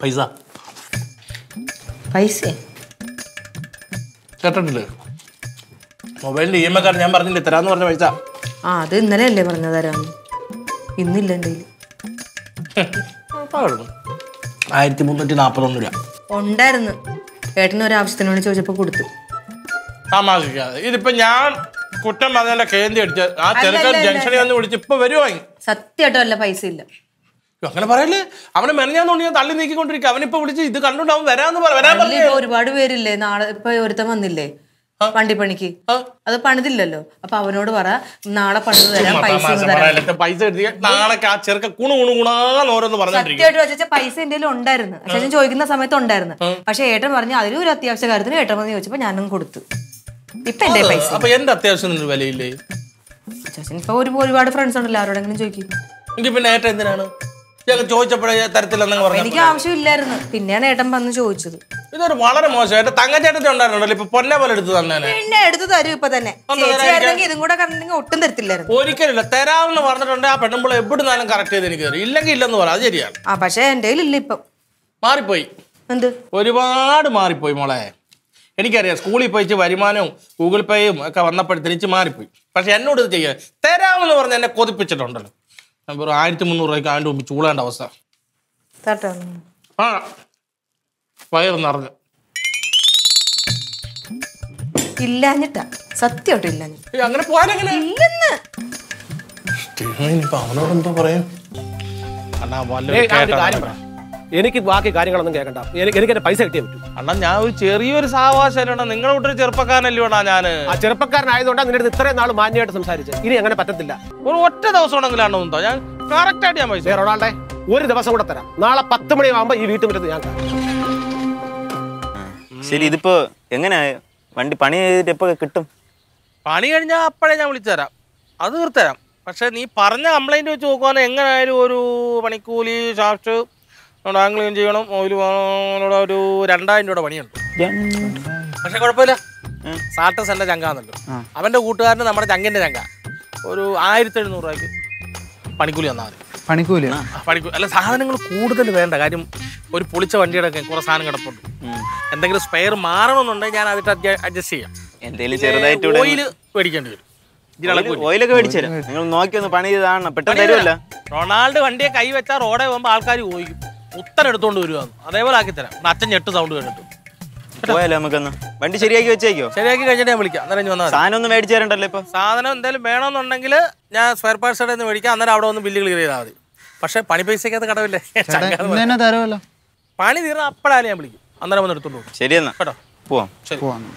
പൈസ. പൈസ? കേട്ടിട്ടില്ലേ? മൊബൈലിന്റെ ഇ എം ഐക്കാരൻ ഞാൻ പറഞ്ഞില്ലേ തരാന്ന് പറഞ്ഞ പൈസ. ആ അത് ഇന്നലെ അല്ലേ പറഞ്ഞ തരാന്ന് ഇന്നില്ല എന്റെ ആയിരത്തി മുന്നൂറ്റി നാൽപ്പത്തൊന്ന് രൂപ. ഉണ്ടായിരുന്നു. ഏട്ടന് ഒരു ആവശ്യത്തിന് വേണ്ടി ചോദിച്ചപ്പോൾ കൊടുത്തു. താമസിക്കാതെ ഇതിപ്പോ ഞാൻ കുറ്റം പറഞ്ഞ കേന്ദ്ര അടിച്ച ആ ചെറുക്കൻ ജംഗ്ഷനിൽ വന്ന് വിളിച്ച് ഇപ്പൊ വരുവാ സത്യമായിട്ടും അല്ല പൈസ ഇല്ല. അങ്ങനെ പറയല്ലേ? അവനെ മെനഞ്ഞാന്ന് തോന്നി ഞാൻ തള്ളി നീക്കിക്കൊണ്ടിരിക്കുക. അവനിപ്പോ വിളിച്ച് ഇത് കണ്ടുകൊണ്ട് അവൻ വരാന്ന് വരാൻ പറഞ്ഞു. ഒരുപാട് പേരില്ലേ? നാളെ ഇപ്പൊ ഒരുത്തൻ വന്നില്ലേ? വണ്ടിപ്പണിക്ക്. അത് പണിതില്ലല്ലോ. അപ്പൊ അവനോട് പറ നാളെ പണിത് തരാം പൈസ പൈസ നാളെ ആ ചെറുക്ക കുണു കുണു സത്യമായിട്ട് പൈസ എന്റെ ഉണ്ടായിരുന്നു. അച്ഛൻ ചോദിക്കുന്ന സമയത്ത് ഉണ്ടായിരുന്നു. പക്ഷെ ഏട്ടൻ പറഞ്ഞു അതിലും ഒരു അത്യാവശ്യ കാര്യത്തിന് ഏട്ടൻ വന്ന് ചോദിച്ചപ്പോ ഞാനും കൊടുത്തു. ഇപ്പൊ എന്റെ പൈസ. അപ്പൊ എന്റെ അത്യാവശ്യം വിലയില്ലേ? അച്ഛൻ ഇപ്പൊ ഒരുപാട് ഫ്രണ്ട്സ് ഉണ്ടല്ലോ ആരോടെങ്കിലും ചോദിക്കും. എനിക്ക് പിന്നെ ഏട്ടൻ എന്തിനാണ്? ചോദിച്ചപ്പോഴേ പറഞ്ഞു എനിക്ക് ആവശ്യമില്ലായിരുന്നു. പിന്നെയാണ് ഏട്ടൻ വന്ന് ചോദിച്ചത്. ഇതൊരു വളരെ മോശം. എന്റെ ഉണ്ടായിരുന്നല്ലോ ഇപ്പൊ പൊന്നെ പോലെ എടുത്ത് തന്നെ പിന്നെ എടുത്തു തരും ഇപ്പൊ തന്നെ. ഇതും കൂടെ കണ്ടിട്ടുണ്ടെങ്കിൽ ഒട്ടും തരത്തില്ലായിരുന്നു. ഒരിക്കലില്ല തരാമെന്ന് പറഞ്ഞിട്ടുണ്ട് ആ പെണ്ണുമ്പോൾ എവിടുന്നാലും കറക്റ്റ് ചെയ്ത് എനിക്ക് തരും. ഇല്ലെങ്കിൽ ഇല്ലെന്ന് പറ അത് ശരിയാണ്. ആ പക്ഷെ എന്റെ ഇല്ല ഇപ്പം. മാറിപ്പോയി. എന്ത്? ഒരുപാട് മാറിപ്പോയി മോളെ. എനിക്കറിയാം സ്കൂളിൽ പോയിച്ച് വരുമാനവും ഗൂഗിൾ പേയും ഒക്കെ വന്നപ്പോൾ തിരിച്ച് മാറിപ്പോയി. പക്ഷെ എന്നോട് ഇത് ചെയ്യാൻ തരാമെന്ന് പറഞ്ഞ് എന്നെ കൊതിപ്പിച്ചിട്ടുണ്ടല്ലോ. ഞാൻ വെറും ആയിരത്തി മുന്നൂറ് രൂപയ്ക്ക് അതിന്റെ മുമ്പ് ചൂളേണ്ട അവസ്ഥ. തട്ടോ ആ. വയറ് നിറഞ്ഞു. ഇല്ലാഞ്ഞിട്ടാ. സത്യം ഇല്ലാഞ്ഞിട്ട്. അങ്ങനെ പോകാനെങ്ങനെ ഇല്ലെന്ന്. അവനോട് എന്തോ പറയും? അണ്ണാ വല്ല എനിക്ക് ബാക്കി കാര്യങ്ങളൊന്നും കേൾക്കണ്ട. എനിക്ക് എനിക്ക് എന്റെ പൈസ കിട്ടിയേ പറ്റൂ. അണ്ണാ ഞാൻ ഒരു ചെറിയൊരു സാവാസന നിങ്ങളുടെ ഒരു ചെറുപ്പക്കാരനല്ലേ ഞാൻ ഞാൻ. ആ ചെറുപ്പക്കാരനായതുകൊണ്ടാണ് നിന്റെ അടുത്ത് ഇത്രയും നാൾ മാന്യമായിട്ട് സംസാരിച്ചത്. ഇനി അങ്ങനെ പറ്റത്തില്ല. ഒരു ഒറ്റ ദിവസം ഉണ്ടെങ്കിലാണോ ഉണ്ടോ? ഞാൻ കറക്റ്റ് ആയിട്ട് ഞാൻ പൈസ ഒരാളുടെ ഒരു ദിവസം കൂടെ തരാം. നാളെ പത്ത് മണിയാകുമ്പോ ഈ വീട്ടുമുറ്റത്ത് ഞാൻ ശരി ഇതിപ്പോ എങ്ങനെയാ വണ്ടി പണി ചെയ്തിട്ട് എപ്പോ കിട്ടും? പണി കഴിഞ്ഞാൽ അപ്പോഴേ ഞാൻ വിളിച്ചു തരാം അത് തീർത്തരാം പക്ഷെ നീ പറഞ്ഞ കംപ്ലൈന്റ് വെച്ച് നോക്കുവാണെങ്കിൽ എങ്ങനെയായാലും ഒരു പണിക്കൂലി ഷാഫ്റ്റ് ആംഗ്ലിയും ചെയ്യണം ഓയിൽ വാങ്ങാനുള്ള ഒരു രണ്ടായിരം രൂപയുടെ പണിയുണ്ട്. പക്ഷെ കുഴപ്പമില്ല. സാട്ടസ് എന്റെ ചങ്കാന്നല്ലോ അവന്റെ കൂട്ടുകാരന് നമ്മുടെ ചങ്കിന്റെ ചങ്ക. ഒരു ആയിരത്തി എഴുന്നൂറ് രൂപയ്ക്ക് പണിക്കൂലി തന്നാൽ മതി. പണിക്കൂലി? പണിക്കൂലി അല്ല സാധനങ്ങൾ കൂടുതൽ വേണ്ട. കാര്യം ഒരു പൊളിച്ച വണ്ടിയുടെ ഒക്കെ കുറെ സാധനം കിടപ്പുണ്ട്. എന്തെങ്കിലും സ്പെയർ മാറണമെന്നുണ്ടെങ്കിൽ ഞാൻ അതിട്ട് അഡ്ജസ്റ്റ് ചെയ്യാം. എന്തേലും ചെറുതായിട്ട് ഓയിൽ ഓയിൽ മേടിക്കേണ്ടി വരും. ഓയിലൊക്കെ മേടിച്ചു നിങ്ങൾ നോക്കി ഒന്ന് പണി ചെയ്താണ് പെട്ടെന്ന് തരുമല്ലോ റൊണാൾഡ് വണ്ടിയെ കൈ വെച്ചാൽ റോഡേ പോകുമ്പോൾ ആൾക്കാർ ചോദിക്കും ഉത്തരം എടുത്തോണ്ട് വരുവാന്ന്. അതേപോലെ ആക്കി തരാം. അച്ഛൻ ഞെട്ട് സൗണ്ട് കേട്ടിട്ട്. പോയാലോ നമുക്കൊന്ന്. വണ്ടി ശരിയാക്കി വെച്ചേക്കോ? ശരിയാക്കി കഴിഞ്ഞിട്ട് ഞാൻ വിളിക്കാം. അന്നേരം ഇനി വന്നാൽ സാധനം ഒന്ന് മേടിച്ചു തരണ്ടല്ലോ ഇപ്പൊ. സാധനം എന്തെങ്കിലും വേണമെന്നുണ്ടെങ്കിൽ ഞാൻ സ്പെയർ പാർട്സ് കടയിൽ നിന്ന് മേടിക്കാം. അന്നേരം അവിടെ ഒന്ന് ബില്ല് ക്ലിയർ ചെയ്താൽ മതി. പക്ഷെ പണി കടവില്ലേ? ഇന്ന് പറയും. തന്നെ തരുമല്ലോ. പണി തീർന്ന അപ്പോഴാലും ഞാൻ വിളിക്കും. അന്നേരം വന്ന് എടുത്തോണ്ട് പോകും. എന്നാ. കേട്ടോ? പോവാം. ശരി. പോവാം.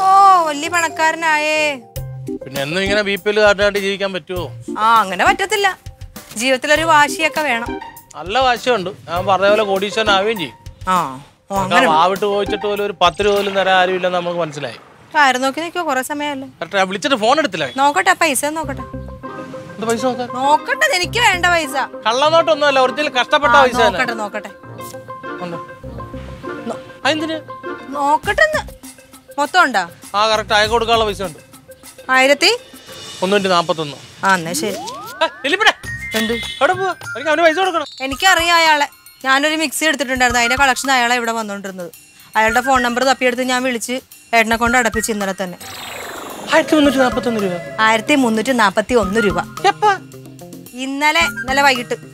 ഓ വലിയ പണക്കാരനായേ. പിന്നെ എന്നും ഇങ്ങനെ ബി പി എൽ കാർഡായിട്ട് ജീവിക്കാൻ പറ്റുമോ ആ അങ്ങനെ പറ്റത്തില്ല. ജീവിതത്തിൽ ഒരു വാശിയൊക്കെ വേണം. നല്ല വാശിയുണ്ട്. ഞാൻ പറഞ്ഞ പോലെ കോടീശ്വരൻ ആവുകയും ചെയ്യും. ആ ഓ അങ്ങനെ വാവിട്ട് ചോദിച്ചിട്ട് പോലും ഒരു പത്ത് രൂപ പോലും തരാൻ ആരും ഇല്ലെന്ന് നമുക്ക് മനസ്സിലായി. ആരും നോക്കി നിൽക്കുവോ? കുറെ സമയമല്ലേ? കറക്റ്റ്. വിളിച്ചിട്ട് ഫോൺ എടുത്തില്ല. നോക്കട്ടെ പൈസ നോക്കട്ടെ. എന്ത് പൈസ നോക്കാൻ? നോക്കട്ടെ എനിക്ക് വേണ്ട പൈസ. കള്ളനോട്ടൊന്നും അല്ല ഒറിജിനൽ കഷ്ടപ്പെട്ട ആ, പൈസ തന്നെ. നോക്കട്ടെ നോക്കട്ടെ. ഉണ്ട്. അതെന്തിന്? നോക്കട്ടെ മൊത്തം ഉണ്ടോ? ആ കറക്റ്റ് ആയി കൊടുക്കാനുള്ള പൈസ ഉണ്ട്. ആയിരത്തി? ഒന്നൂറ്റി നാപ്പത്തൊന്ന് ആ എന്നാ ശരി. എനിക്കറിയാം അയാളെ. ഞാനൊരു മിക്സി എടുത്തിട്ടുണ്ടായിരുന്നു. അതിന്റെ കളക്ഷൻ അയാളെ ഇവിടെ വന്നോണ്ടിരുന്നത്. അയാളുടെ ഫോൺ നമ്പർ തപ്പിയെടുത്ത് ഞാൻ വിളിച്ച് ഏട്ടനെ കൊണ്ട് അടപ്പിച്ച് ഇന്നലെ തന്നെ. ആയിരത്തി മുന്നൂറ്റി നാപ്പത്തി ഒന്ന് രൂപ. ഇന്നലെ ഇന്നലെ വൈകിട്ട്.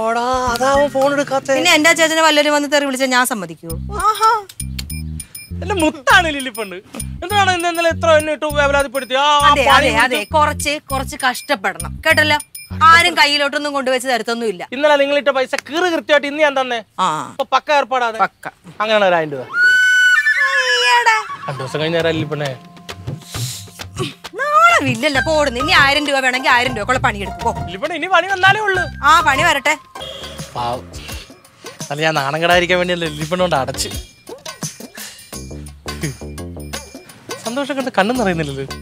ഓടാ അതാവും ഫോൺ എടുക്കാത്ത. പിന്നെ എന്റെ ചേച്ചനെ വല്ലവരും വന്ന് തെറി വിളിച്ചാൽ ഞാൻ സമ്മതിക്കൂ എന്റെ മുത്താണ് ലില്ലിപ്പണ്ട് എന്താണ് ഇന്ന് ഇന്നലെ എത്ര എന്നെ ഇട്ട് വേവലാതിപ്പെടുത്തി അതെ അതെ അതെ. കുറച്ച് കുറച്ച് കഷ്ടപ്പെടണം. കേട്ടല്ലോ? ആരും കയ്യിലോട്ടൊന്നും കൊണ്ടുവച്ച് തരത്തൊന്നും ഇല്ല ഇന്നലെ നിങ്ങളിട്ട പൈസ കീറ് കൃത്യമായിട്ട് ഇന്ന് ഞാൻ തന്നെ. പക്ക ഏർപ്പാടാണ് പക്ക. അങ്ങനെയാണ്. രണ്ടു ദിവസം കഴിഞ്ഞാൽ ലില്ലിപ്പണ്ണേ വില്ലല്ല. പോടുന്നു ഇനി ആയിരം രൂപ വേണമെങ്കിൽ ആയിരം രൂപ പണിയെടുക്കും. പോ. ലില്ലിപ്പണ്ണ ഇനി പണി വന്നാലേ ഉള്ളു. ആ പണി വരട്ടെ. പാവം. അല്ല ഞാൻ നാണം കടായിരിക്കാൻ വേണ്ടിയല്ല കൊണ്ട് അടച്ച്. സന്തോഷം കണ്ട് കണ്ണെന്ന് നിറയുന്നില്ലല്ലോ.